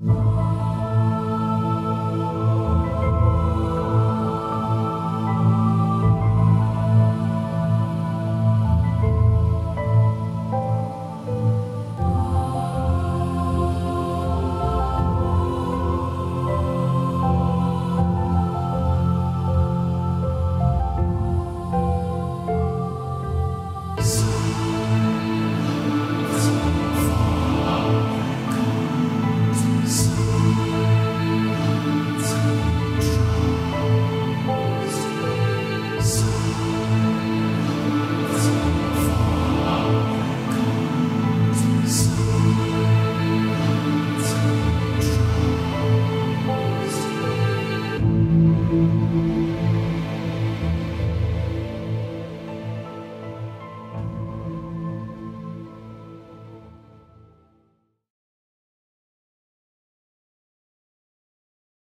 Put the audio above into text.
you.